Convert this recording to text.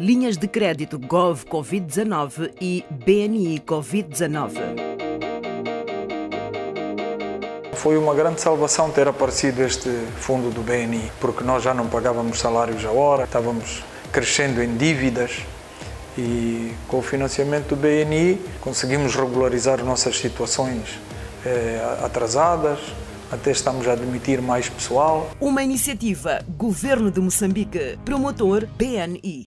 linhas de crédito Gov Covid-19 e BNI Covid-19. Foi uma grande salvação ter aparecido este fundo do BNI, porque nós já não pagávamos salários à hora, estávamos crescendo em dívidas e com o financiamento do BNI conseguimos regularizar nossas situações eh, atrasadas, até estamos a admitir mais pessoal. Uma iniciativa Governo de Moçambique, promotor BNI.